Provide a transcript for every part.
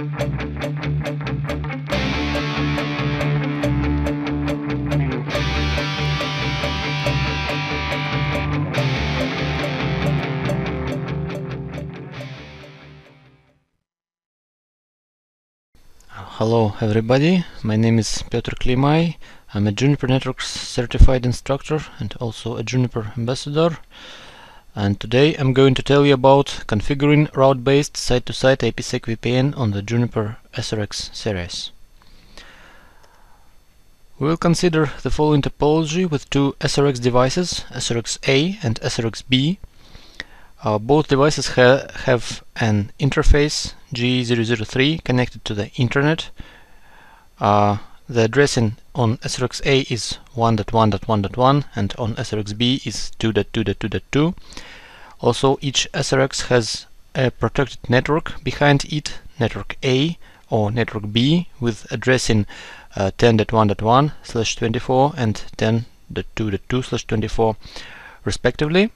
Hello everybody, my name is Piotr Klimai. I'm a Juniper Networks certified instructor and also a Juniper ambassador. And today I'm going to tell you about configuring route-based site-to-site IPsec VPN on the Juniper SRX series. We will consider the following topology with two SRX devices, SRX-A and SRX-B. Uh, both devices ha have an interface G003 connected to the internet. Uh, the addressing on SRX-A is 1.1.1.1 and on SRX-B is 2.2.2.2. Also, each SRX has a protected network behind it, network A or network B with addressing uh, 10.1.1 slash 24 and 10.2.2 slash 24 respectively.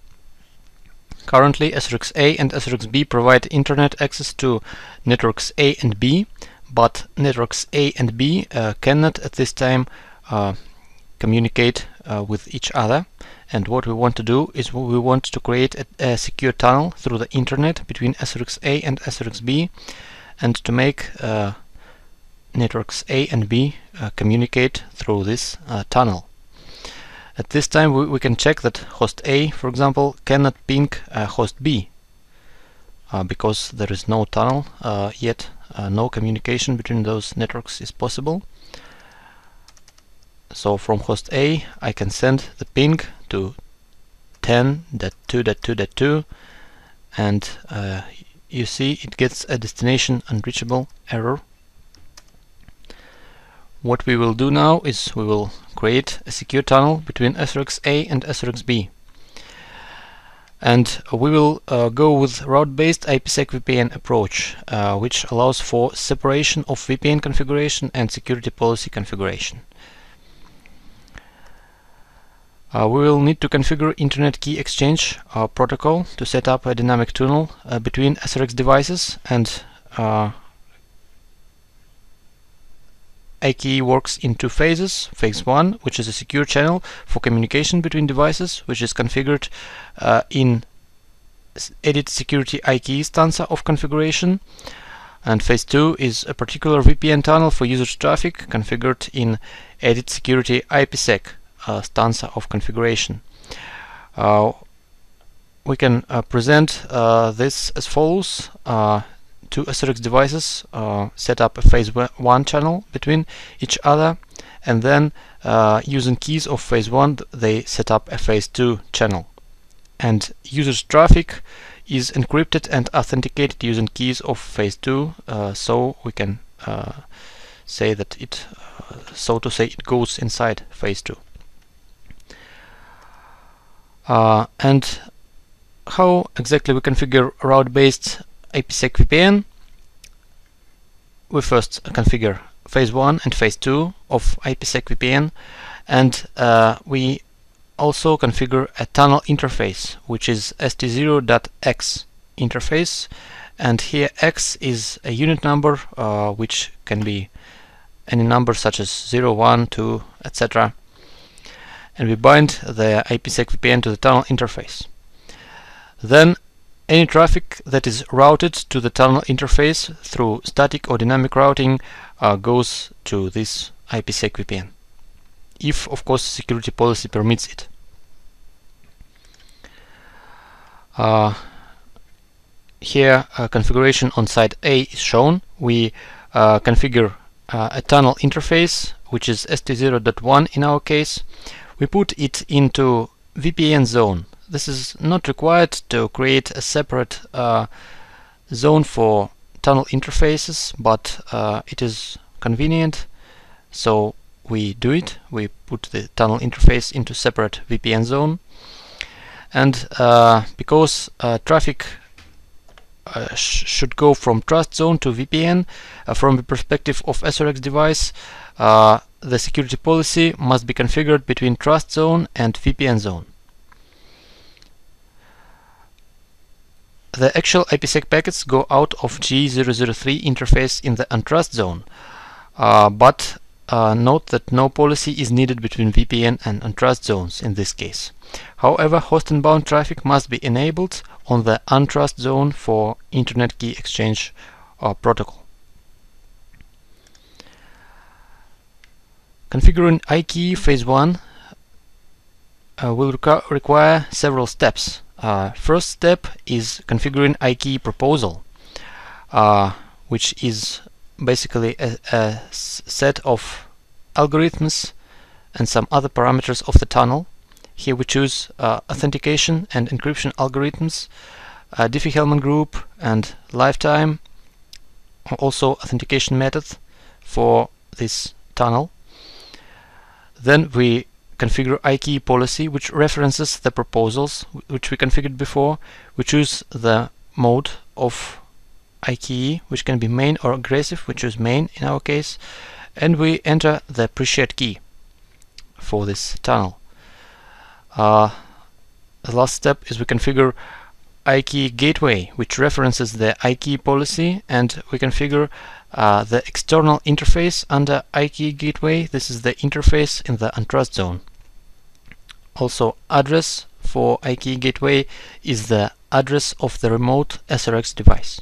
Currently, SRX-A and SRX-B provide internet access to networks A and B, but networks A and B uh, cannot at this time uh, communicate uh, with each other. And what we want to do is we want to create a, a secure tunnel through the internet between SRX-A and SRX-B and to make networks A and B uh, communicate through this uh, tunnel. At this time we, we, can check that host A, for example, cannot ping uh, host B because there is no tunnel uh, yet, uh, no communication between those networks is possible. So from host A I can send the ping to 10.2.2.2 and uh, you see it gets a destination unreachable error what we will do now is we will create a secure tunnel between SRX-A and SRX-B. And we will uh, go with route-based IPsec VPN approach, uh, which allows for separation of VPN configuration and security policy configuration. Uh, we will need to configure Internet Key Exchange uh, protocol to set up a dynamic tunnel uh, between SRX devices and uh, IKE works in two phases. Phase 1, which is a secure channel for communication between devices, which is configured uh, in edit security IKE stanza of configuration. And phase 2 is a particular VPN tunnel for users traffic configured in edit security IPsec uh, stanza of configuration. Uh, we can uh, present uh, this as follows. Two SRX devices uh, set up a phase 1 channel between each other and then uh, using keys of phase 1 they set up a phase 2 channel. And users traffic is encrypted and authenticated using keys of phase 2 uh, so we can uh, say that it uh, so to say it goes inside phase 2 uh, and how exactly we configure route-based IPsec VPN, we first configure phase 1 and phase 2 of IPsec VPN and uh, we also configure a tunnel interface which is st0.x interface and here x is a unit number uh, which can be any number such as 0, 1, 2, etc. And we bind the IPsec VPN to the tunnel interface. Then any traffic that is routed to the tunnel interface through static or dynamic routing uh, goes to this IPsec VPN, if of course security policy permits it. Uh, here uh, configuration on site A is shown. We uh, configure uh, a tunnel interface which is st0.1 in our case. We put it into VPN zone this is not required to create a separate uh, zone for tunnel interfaces, but uh, it is convenient. So we do it. We put the tunnel interface into separate VPN zone. And uh, because uh, traffic uh, sh should go from trust zone to VPN uh, from the perspective of SRX device, the security policy must be configured between trust zone and VPN zone. The actual IPsec packets go out of G003 interface in the untrust zone, uh, but uh, note that no policy is needed between VPN and untrust zones in this case. However, host inbound traffic must be enabled on the untrust zone for Internet Key Exchange uh, protocol. Configuring IKE phase 1 uh, will requ require several steps. Uh, first step is configuring IKE proposal, uh, which is basically a, a set of algorithms and some other parameters of the tunnel. Here we choose uh, authentication and encryption algorithms, uh, Diffie-Hellman group and lifetime, also authentication method for this tunnel. Then we configure IKE policy which references the proposals which we configured before. We choose the mode of IKE which can be main or aggressive, we choose main in our case, and we enter the pre-shared key for this tunnel. Uh, the last step is we configure IKE gateway which references the IKE policy and we configure uh, the external interface under IKE gateway. This is the interface in the untrust zone. Also address for IKE gateway is the address of the remote SRX device.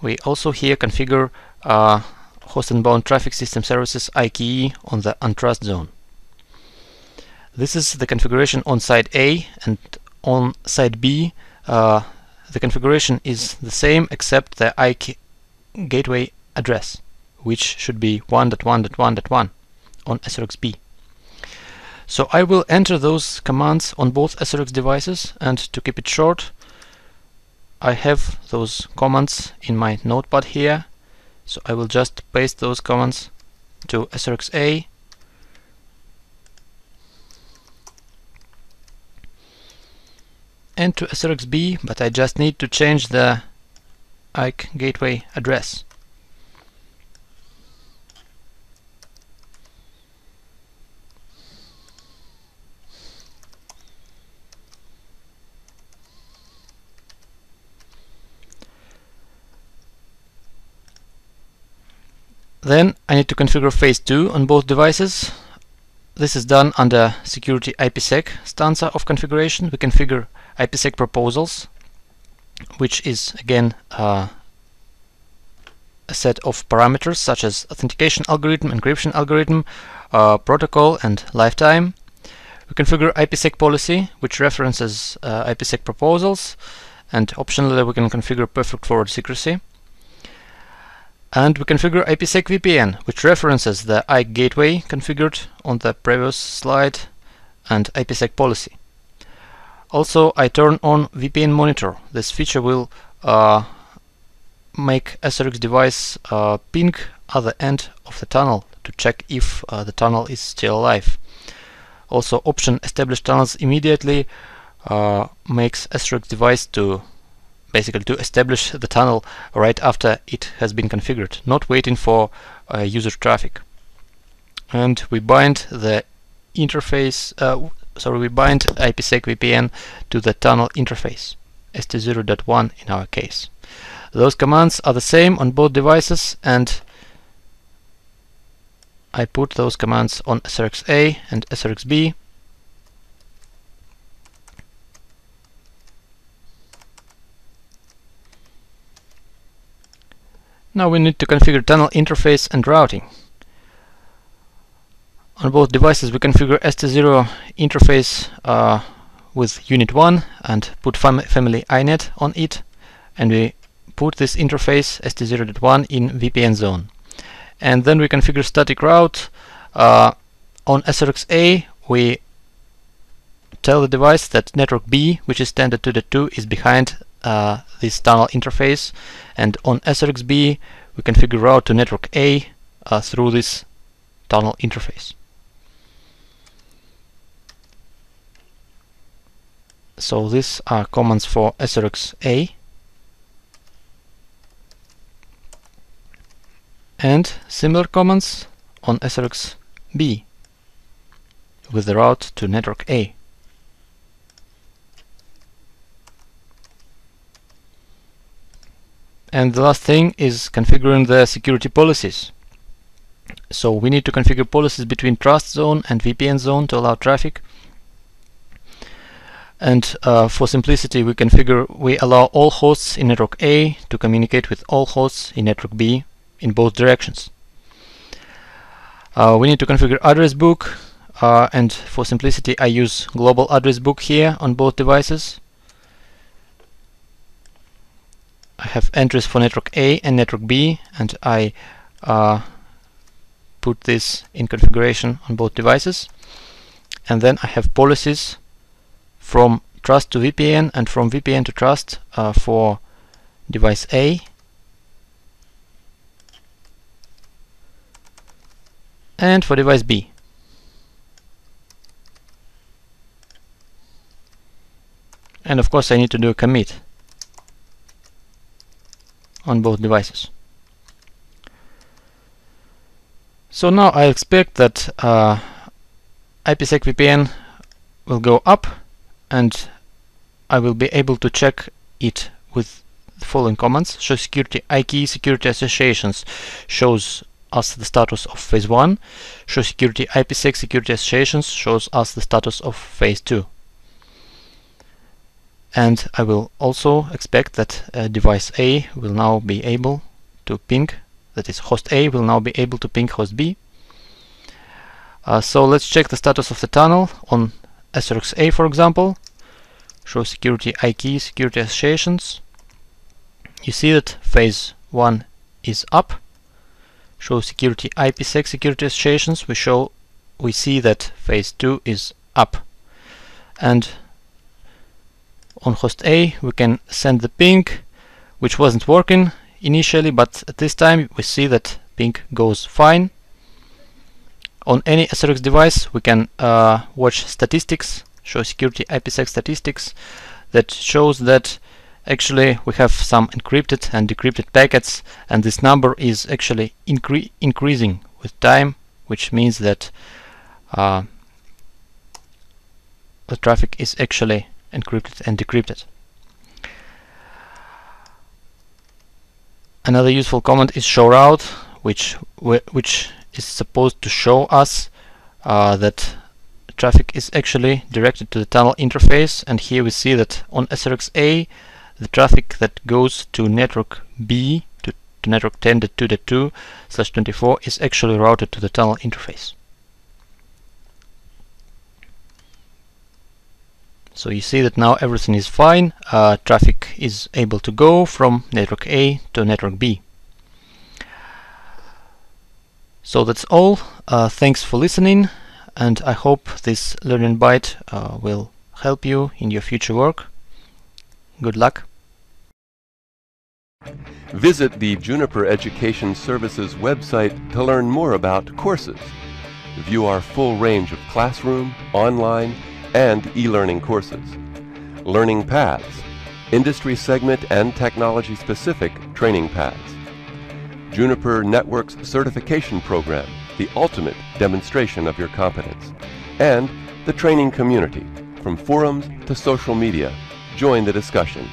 We also here configure uh, host inbound traffic system services IKE on the untrust zone. This is the configuration on side A and on side B uh, the configuration is the same except the IKE gateway address which should be 1.1.1.1 on SRXB. So I will enter those commands on both SRX devices and to keep it short I have those commands in my notepad here so I will just paste those commands to SRXA and to SRXB but I just need to change the IKE gateway address Then I need to configure phase 2 on both devices. This is done under security IPsec stanza of configuration. We configure IPsec proposals, which is again uh, a set of parameters such as authentication algorithm, encryption algorithm, uh, protocol, and lifetime. We configure IPsec policy, which references uh, IPsec proposals, and optionally we can configure perfect forward secrecy. And we configure IPsec VPN, which references the IKE gateway configured on the previous slide and IPsec policy. Also, I turn on VPN monitor. This feature will uh, make SRX device uh, ping other end of the tunnel to check if uh, the tunnel is still alive. Also, option establish tunnels immediately uh, makes SRX device to basically to establish the tunnel right after it has been configured, not waiting for uh, user traffic. And we bind the interface, uh, sorry, we bind IPsec VPN to the tunnel interface, st0.1 in our case. Those commands are the same on both devices and I put those commands on SRXA and SRXB Now we need to configure tunnel interface and routing. On both devices we configure ST0 interface uh, with unit 1 and put fam family INET on it and we put this interface ST0.1 in VPN zone. And then we configure static route. Uh, on SRXA we tell the device that network B, which is standard to the 2, is behind uh, this tunnel interface and on SRXB we configure route to network A uh, through this tunnel interface. So these are commands for SRX A and similar commands on SRX B with the route to network A. And the last thing is configuring the security policies. So we need to configure policies between trust zone and VPN zone to allow traffic and uh, for simplicity, we configure we allow all hosts in network A to communicate with all hosts in network B in both directions. Uh, we need to configure address book, uh, and for simplicity, I use global address book here on both devices. I have entries for network A and network B, and I uh, put this in configuration on both devices. And then I have policies from trust to VPN and from VPN to trust uh, for device A and for device B. And of course I need to do a commit on both devices. So now I expect that uh, IPsec VPN will go up and I will be able to check it with the following commands. Show security IKE security associations shows us the status of phase 1. Show security IPsec security associations shows us the status of phase 2. And I will also expect that uh, device A will now be able to ping, that is host A will now be able to ping host B. Uh, so let's check the status of the tunnel on SRX A for example. Show security IKE security associations. You see that phase 1 is up show security IPsec security associations, we show we see that phase 2 is up. And on host A we can send the ping which wasn't working initially but at this time we see that ping goes fine. On any SRX device we can uh, watch statistics, show security IPsec statistics that shows that actually we have some encrypted and decrypted packets and this number is actually incre increasing with time which means that uh, the traffic is actually encrypted and decrypted. Another useful command is show route which which is supposed to show us uh, that traffic is actually directed to the tunnel interface and here we see that on SRX-A the traffic that goes to network B to, to network 10.2.2 slash 24 is actually routed to the tunnel interface. So you see that now everything is fine, uh, traffic is able to go from network A to network B. So that's all, uh, thanks for listening and I hope this learning byte uh, will help you in your future work. Good luck. Visit the Juniper Education Services website to learn more about courses. View our full range of classroom, online, and e-learning courses. Learning paths, industry segment and technology-specific training paths. Juniper Networks Certification Program, the ultimate demonstration of your competence. And the training community, from forums to social media. Join the discussion.